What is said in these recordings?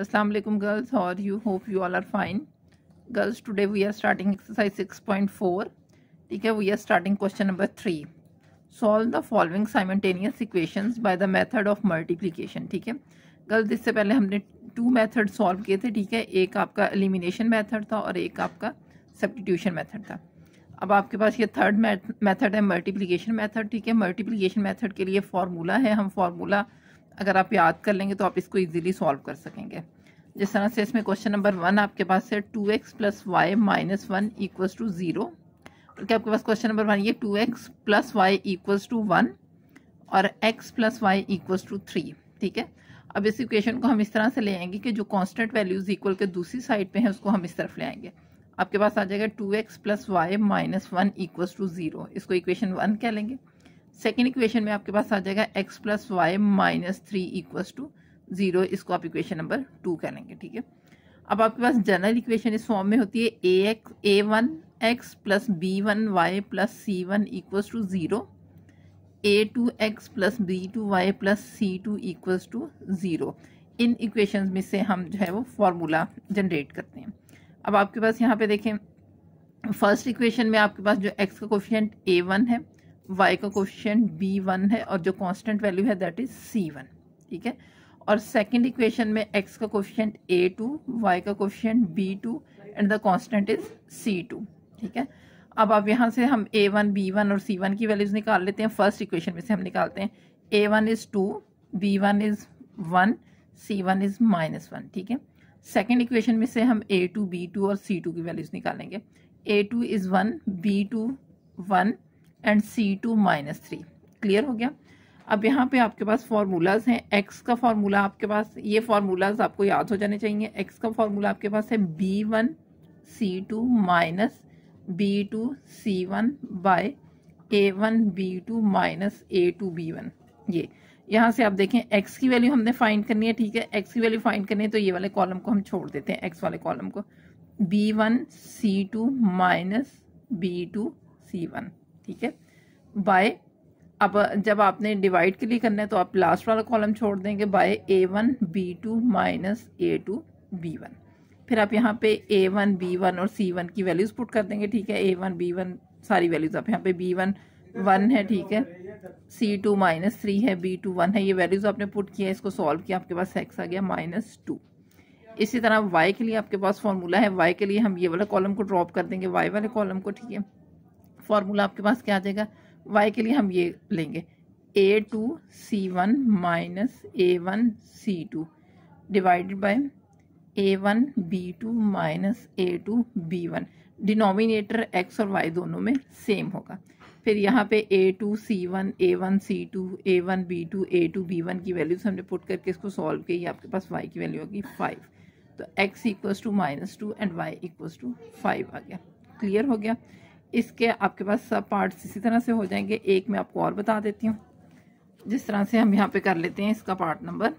Aslam girls और you hope you all are fine girls today we are starting exercise 6.4 ठीक है we are starting question number three solve the following simultaneous equation by the method of multiplication ठीक है? Girls इससे पहले हमने to method solve किए थे, ठीक है? एक आपका एलिमिनेशन मैथड था और एक आपका सब्टीट्यूशन मैथड था. अब आपके पास ये थर्ड मैथड है मल्टीप्लीकेशन मैथड ठीक है? मल्टीप्लीकेशन मैथड के लिए फार्मूला है, हम फार्मूला अगर आप याद कर लेंगे तो आप इसको इजीली सॉल्व कर सकेंगे। जिस तरह से इसमें क्वेश्चन नंबर वन आपके पास है two x plus y minus one equals to zero क्योंकि आपके पास क्वेश्चन नंबर वन ये two x plus y equals to one और x plus y equals to three ठीक है? अब इस इक्वेशन को हम इस तरह से ले आएँगे कि जो कांस्टेंट वैल्यूज़ इक्वल के दूसरी साइड पे है, उसको हम इस तरफ़ ले आएँगे। आपके पास आ जाएगा two x plus y minus one equals to zero इसको इक्वेशन वन कह लेंगे। सेकेंड इक्वेशन में आपके पास आ जाएगा x plus y minus three equals to zero इसको आप इक्वेशन नंबर टू कह लेंगे ठीक है? अब आपके पास जनरल इक्वेशन इस फॉर्म में होती है a x a one x plus b one y plus c one equals to zero a two x plus b two y plus c two equals to zero in equations में से हम जो है वो formula generate करते हैं। अब आपके पास यहाँ पे देखें फ़र्स्ट इक्वेशन में आपके पास जो एक्स का कोफिशेंट ए वन है वाई का क्वेश्चन बी वन है और जो कांस्टेंट वैल्यू है दैट इज़ सी वन ठीक है? और सेकंड इक्वेशन में एक्स का क्वेश्चन ए टू वाई का question b two and the constant is c two ठीक है? अब अब यहाँ से हम ए वन बी वन और सी वन की वैल्यूज़ निकाल लेते हैं। फ़र्स्ट इक्वेशन में से हम निकालते हैं। A one is two b one is one c one is minus one ठीक है? सेकेंड इक्वेशन में से हम ए टू बी टू और सी टू की वैल्यूज़ निकालेंगे। A two is one b two one and c two minus three clear हो गया? अब यहाँ पे आपके पास फार्मूलाज हैं. एक्स का फार्मूला आपके पास, ये फार्मूलाज आपको याद हो जाने चाहिए. एक्स का फार्मूला आपके पास है b one c two minus b two c one by a one b two minus a two b one ये. यहाँ से आप देखें एक्स की वैल्यू हमने फाइंड करनी है, ठीक है? एक्स की वैल्यू फाइंड करनी है तो ये वाले कॉलम को हम छोड़ देते हैं एक्स वाले कॉलम को. B one c two minus b two c one ठीक है? बाय अब जब आपने डिवाइड के लिए करना है तो आप लास्ट वाला कॉलम छोड़ देंगे। By a one b two minus a two b one फिर आप यहाँ पे ए वन बी वन और सी वन की वैल्यूज़ पुट कर देंगे, ठीक है? ए वन बी वन सारी वैल्यूज़ आप यहाँ पे बी वन वन है, ठीक है? सी टू माइनस थ्री है बी टू वन है, ये वैल्यूज़ आपने पुट किया इसको सॉल्व किया, आपके पास एक्स आ गया माइनस टू इसी तरह वाई के लिए आपके पास फॉर्मूला है वाई के लिए हम ये वाला कॉलम को ड्रॉप कर देंगे वाई वाले कॉलम को, ठीक है? फॉर्मूला आपके पास क्या आ जाएगा? वाई के लिए हम ये लेंगे। A two c one minus a one c two divided by a one b two minus a two b one denominator x और वाई दोनों में सेम होगा। फिर यहाँ पे a two c one a one c two a one b two a two b one की values हमने put करके इसको सॉल्व किया आपके पास वाई की वैल्यू होगी फाइव तो x equals to minus two and y equals to five आ गया। क्लियर हो गया? इसके आपके पास सब पार्ट्स इसी तरह से हो जाएँगे। एक मैं आपको और बता देती हूँ। जिस तरह से हम यहाँ पे कर लेते हैं इसका part number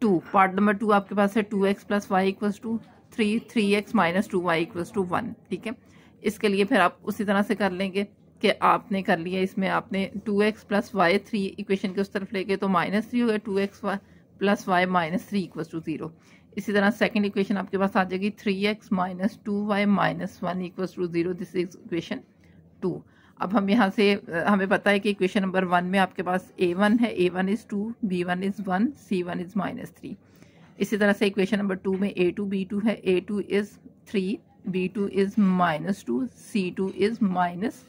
two part number two आपके पास है two x plus y equals to three three x minus two y equals to one ठीक है? इसके लिए फिर आप उसी तरह से कर लेंगे कि आपने कर लिया इसमें आपने two x plus y three equation के उस तरफ़ लेके तो माइनस थ्री हो गया two x plus y minus three equals to zero इसी तरह सेकंड इक्वेशन आपके पास आ जाएगी three x minus two y minus one equal to zero this is equation two अब हम यहाँ से हमें पता है कि इक्वेशन नंबर वन में आपके पास ए वन है। A one is two b one is one c one is minus three इसी तरह से इक्वेशन नंबर टू में ए टू बी टू है। A two is three b two is minus two c two is minus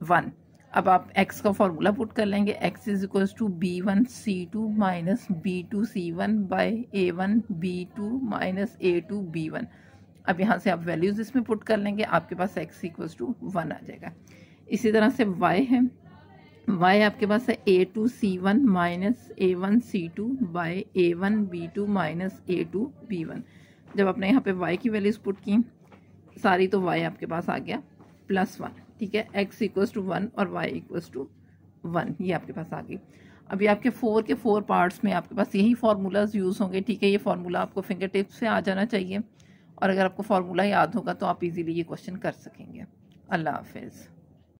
one अब आप x का formula put कर लेंगे, x is equal to b one c two minus b two c one by a one b two minus a two b one अब यहाँ से आप values इसमें पुट कर लेंगे, आपके पास x इक्वल्स टू वन आ जाएगा। इसी तरह से y है। y आपके पास है a two c one minus a one c two by a one b two minus a two b one जब आपने यहाँ पे y की वैल्यूज़ पुट की, सारी तो y आपके पास आ गया प्लस वन ठीक है एक्स इक्वस टू वन और वाई इक्वस टू वन ये आपके पास आ गई। अभी आपके फोर के फोर पार्ट्स में आपके पास यही फार्मूलाज यूज़ होंगे, ठीक है? ये फार्मूला आपको फिंगर टिप्स से आ जाना चाहिए। और अगर आपको फार्मूला याद होगा तो आप इजीली ये क्वेश्चन कर सकेंगे। अल्लाह हाफिज़।